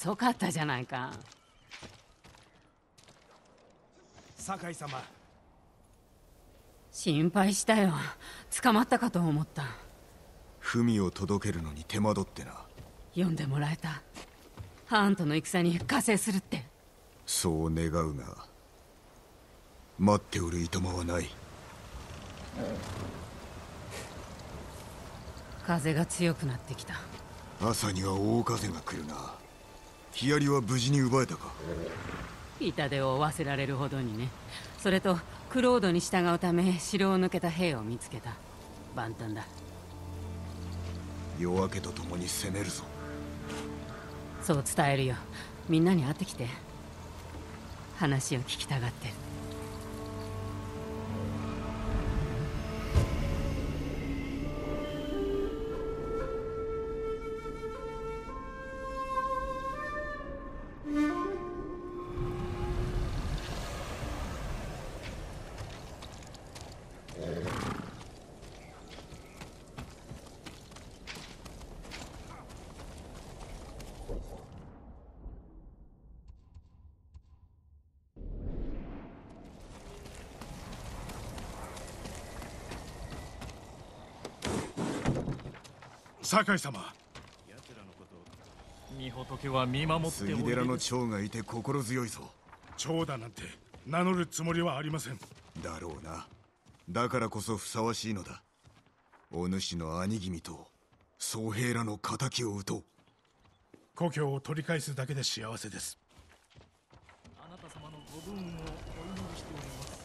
遅かったじゃないか。酒井様。心配したよ。捕まったかと思った。文を届けるのに手間取ってな。読んでもらえた。ハーンとの戦に加勢するって。そう願うが。待っておるいとまはない。風が強くなってきた。朝には大風が来るなヒアリは無事に奪えたか？痛手を負わせられるほどにね。それとクロードに従うため城を抜けた兵を見つけた。万端だ。夜明けと共に攻めるぞ。そう伝えるよ。みんなに会ってきて。話を聞きたがってる酒井様。御仏は見守っておい杉寺の長がいて心強いぞ。長だなんて名乗るつもりはありません。だろうな。だからこそふさわしいのだ。お主の兄君と宗平らの敵を討とう。故郷を取り返すだけで幸せです。あなた様のご分をお祈りしております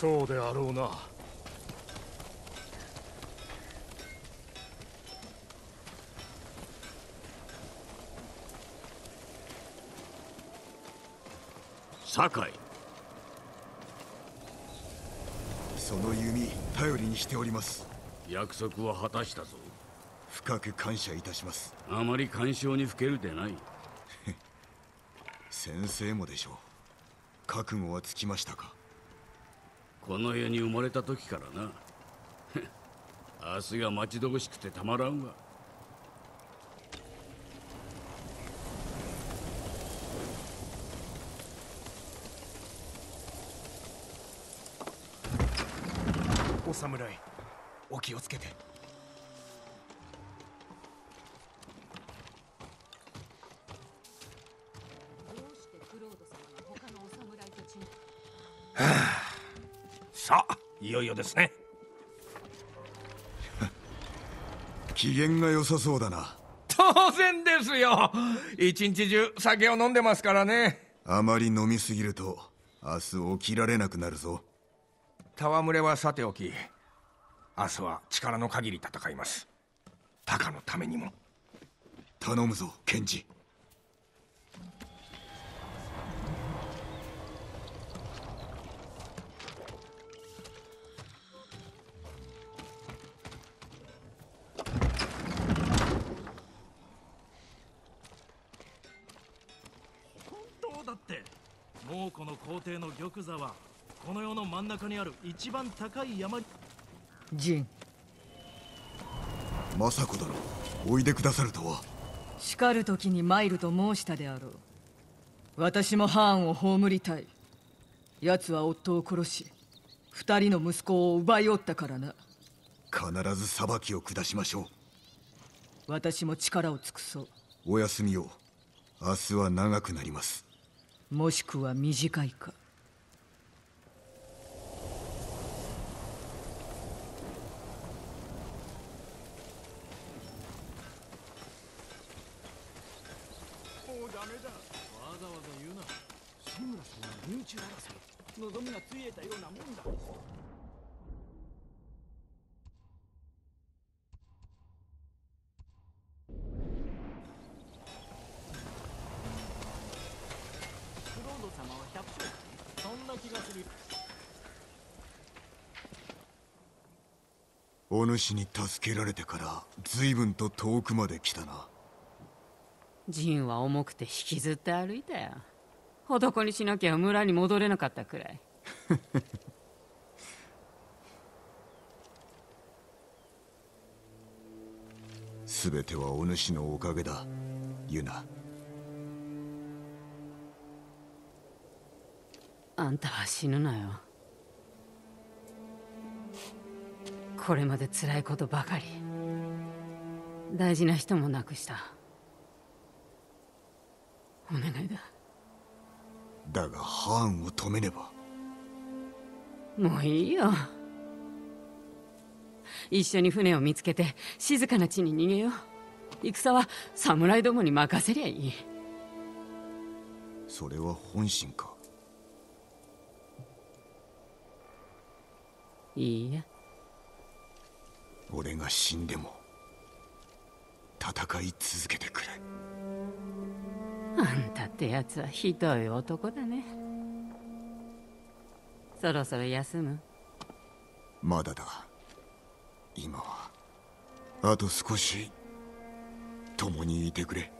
そうであろうな。酒井。その弓頼りにしております。約束は果たしたぞ。深く感謝いたします。あまり干渉にふけるでない。先生もでしょう。覚悟はつきましたか？この家に生まれた時からな。明日が待ち遠しくてたまらんわ。お侍お気をつけて。いよいよですね。機嫌が良さそうだな。当然ですよ。一日中酒を飲んでますからね。あまり飲みすぎると明日起きられなくなるぞ。戯れはさておき明日は力の限り戦います。タカのためにも。頼むぞケンジ玉座はこの世の真ん中にある一番高い山に。ジン。政子殿おいでくださるとは。叱る時に参ると申したであろう。私もハーンを葬りたい。奴は夫を殺し二人の息子を奪いおったからな。必ず裁きを下しましょう。私も力を尽くそう。お休みを。明日は長くなります。もしくは短いかもうダメだわざわざ言うな志村さんの身内争い望みがついえたようなもんだ。クロード様は百姓かそんな気お主に助けられてから随分と遠くまで来たな。陣は重くて引きずって歩いたよ男にしなきゃ村に戻れなかったくらい。全てはお主のおかげだユナ。あんたは死ぬなよ。これまで辛いことばかり大事な人も亡くした。お願いだだがハーンを止めねば。もういいよ。一緒に船を見つけて静かな地に逃げよう。戦は侍どもに任せりゃいい。それは本心か。いいや。俺が死んでも戦い続けてくれあんたってやつはひどい男だね。そろそろ休む。まだだ。今は。あと少し共にいてくれ。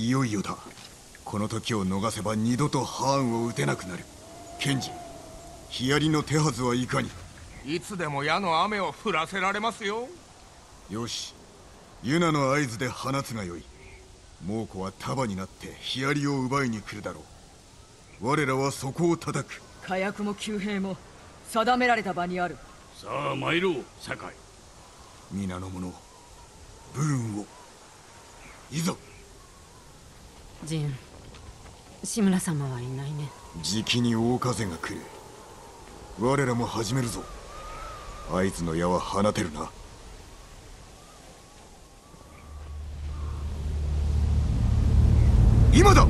いよいよだ。この時を逃せば二度とハーンを撃てなくなる。ケンジヒヤリの手はずはいかに。いつでも矢の雨を降らせられますよ。よし。ユナの合図で放つがよい。猛虎は束になってヒヤリを奪いに来るだろう。我らはそこを叩く。火薬も旧兵も定められた場にある。さあ参ろう酒井。皆の者武運を。いざジン志村様はいないね。じきに大風が来る。我らも始めるぞ。合図の矢は放てるな。今だ！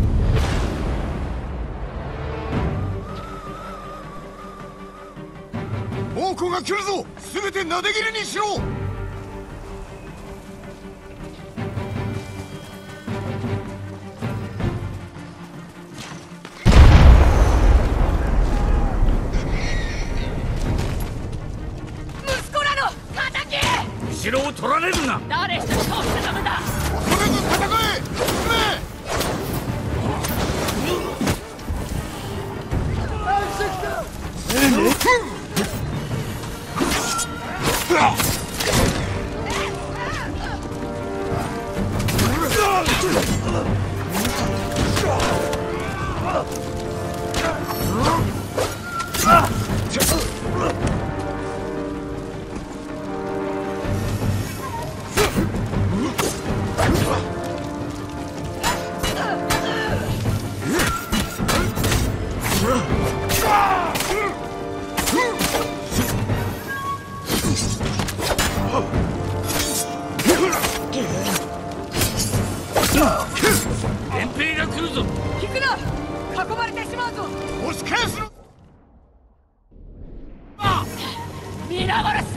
猛虎が来るぞ！全てなで切りにしろ！れるな。誰一しまうぞ押し返すの。皆殺し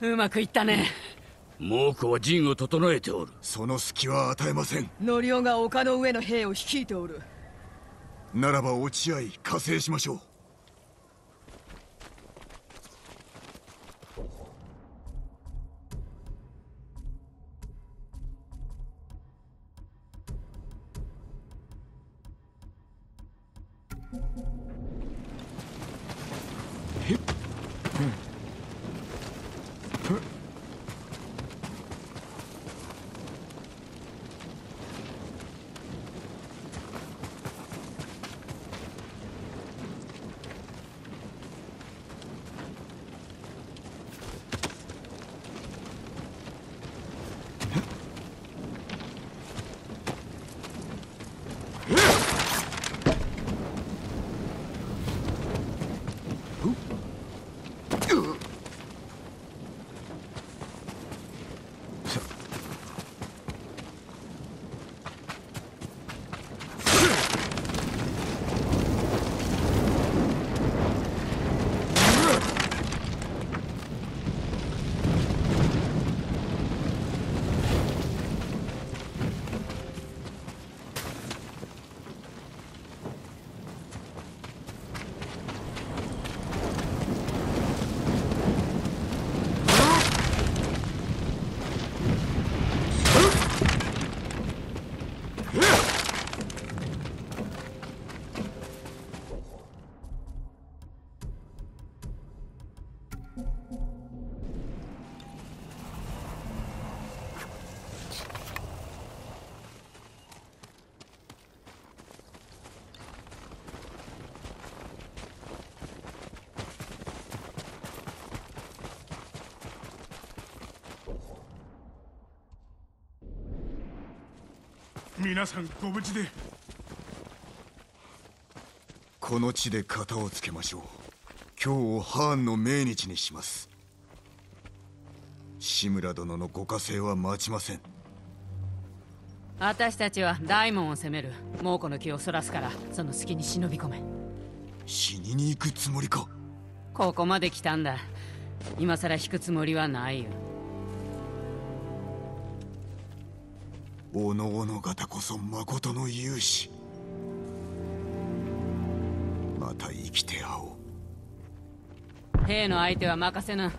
うまくいったね。猛虎は陣を整えておる。その隙は与えません。ノリオが丘の上の兵を率いておる。ならば落ち合い加勢しましょう皆さんご無事で。この地で型をつけましょう。今日をハーンの命日にします。志村殿のご加勢は待ちません。私たちは大門を攻める。猛虎の気をそらすからその隙に忍び込め。死にに行くつもりか。ここまで来たんだ。今さら引くつもりはないよおのおの方こそ誠の勇士。また生きて会おう。兵の相手は任せな。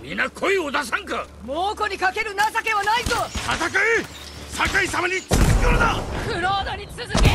皆声を出さんか。猛虎にかける情けはないぞ。戦え。酒井様に続くのだ。クロードに続け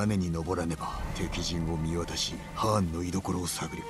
屋根に登らねば敵陣を見渡しハーンの居所を探る。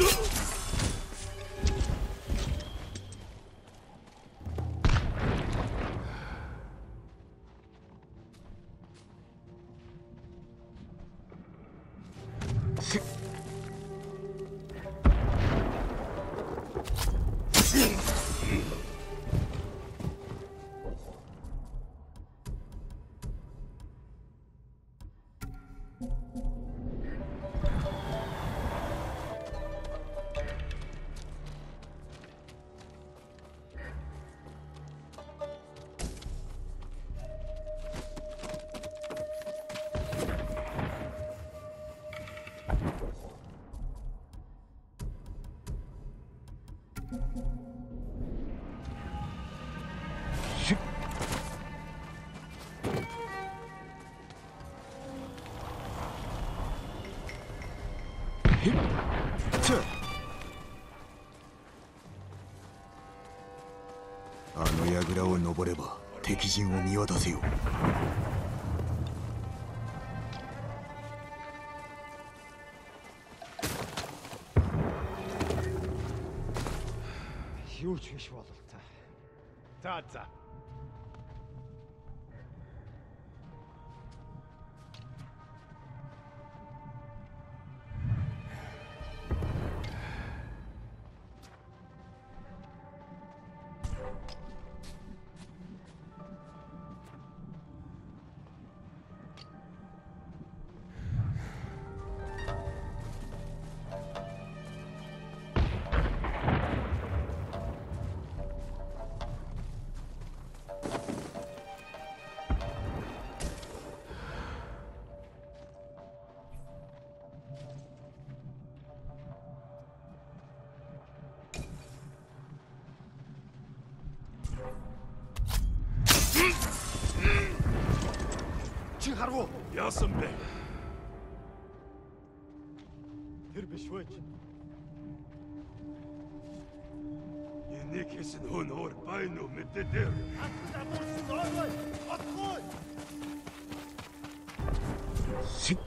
Ugh! 敵陣を見渡せよしよしわ。قاسم بيه دير بشويك ينيك اسن هون هور باينو مد دير سيت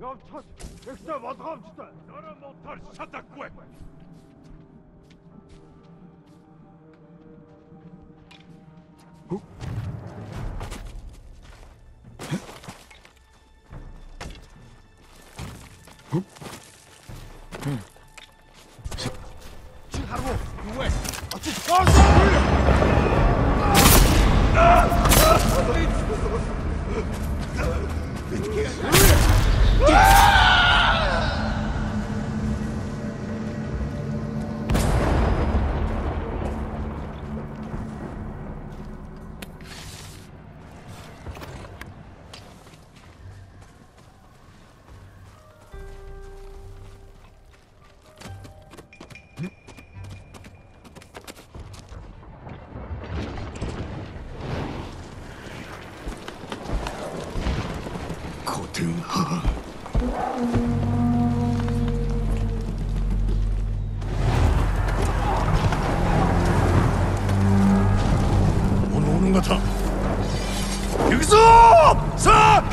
Yavçak, işte vazgeçti. Yaramazlar şatak kuvvet. さ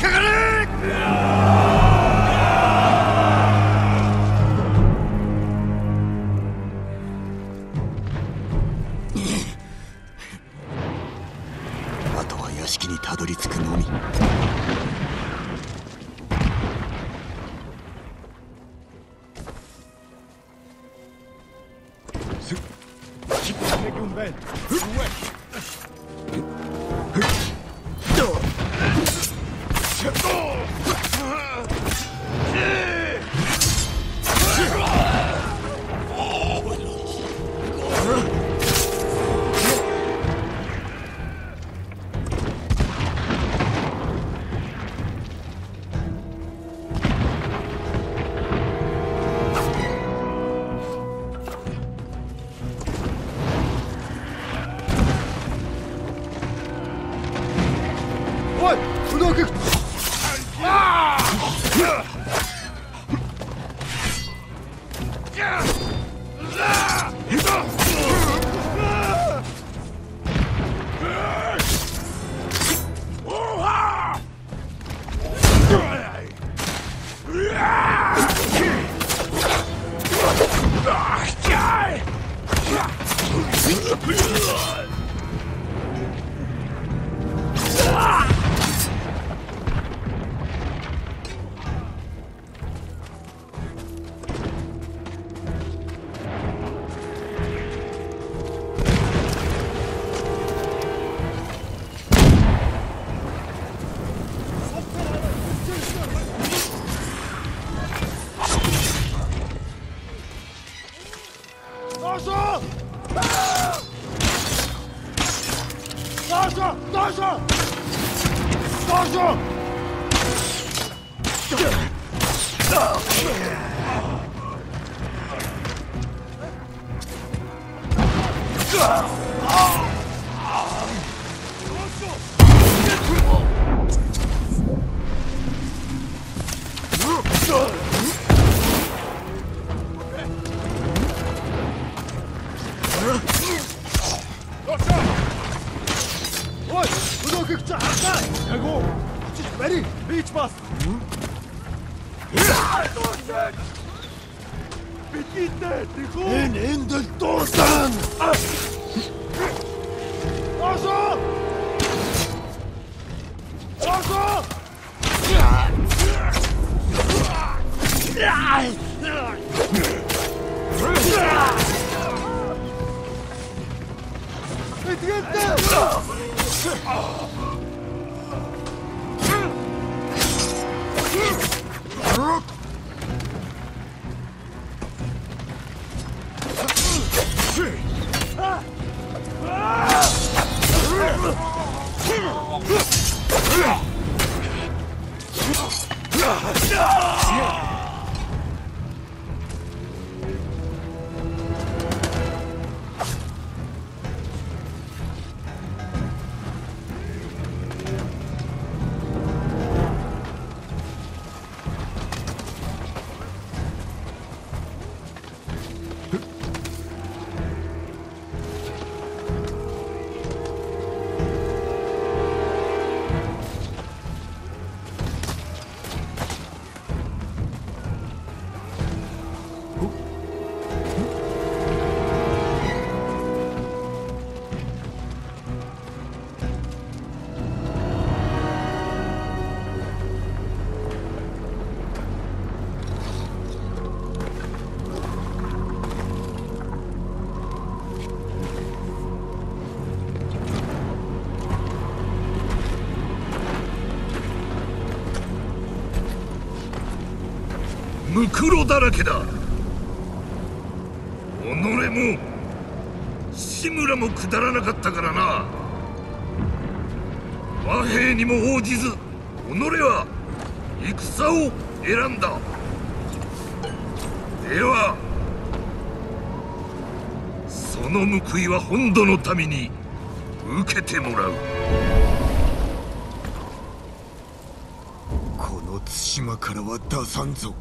黒だらけだ。己も志村もくだらなかったからな。和平にも応じず己は戦を選んだ。ではその報いは本土のために受けてもらう。この対馬からは出さんぞ。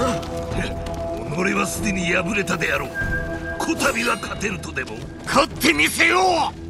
己はすでに敗れたであろう。こたびは勝てるとでも。勝ってみせよう。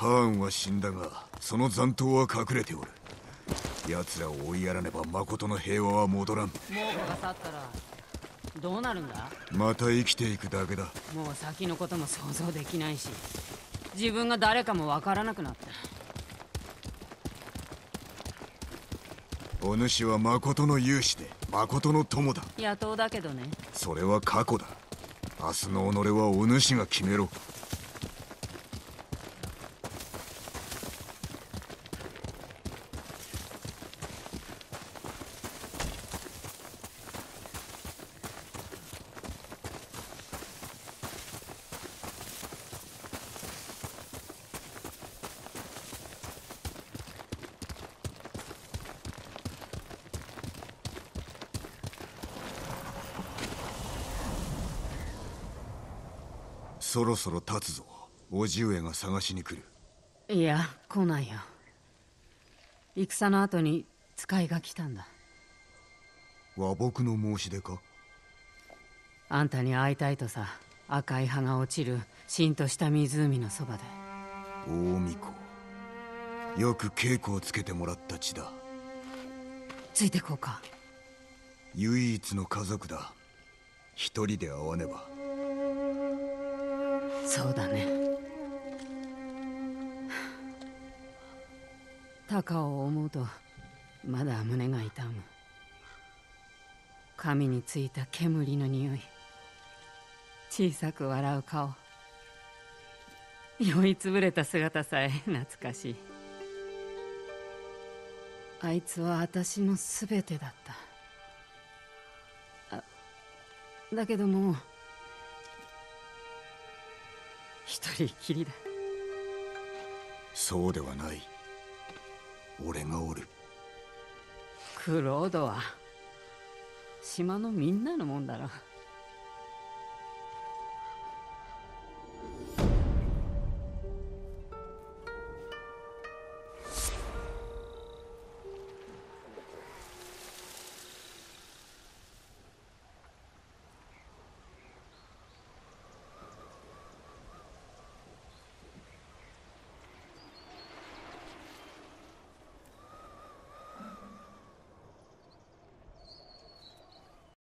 ハーンは死んだがその残党は隠れておる。奴らを追いやらねば誠の平和は戻らん。猛虎が去ったらどうなるんだ？また生きていくだけだ。もう先のことも想像できないし自分が誰かもわからなくなったお主は誠の勇士で誠の友だ。野党だけどね。それは過去だ。明日の己はお主が決めろそろそろ立つぞ。叔父上が探しに来る。いや来ないよ。戦の後に使いが来たんだ。和睦の申し出か？あんたに会いたいとさ赤い葉が落ちるしんとした湖のそばで。大巫女。よく稽古をつけてもらった地だ。ついてこうか。唯一の家族だ。一人で会わねばそうだね。高を思うとまだ胸が痛む。髪についた煙の匂い。小さく笑う顔。酔いつぶれた姿さえ懐かしい。あいつは私の全てだった。だけども一人きりだ。そうではない。俺がおる。クロードは島のみんなのもんだろ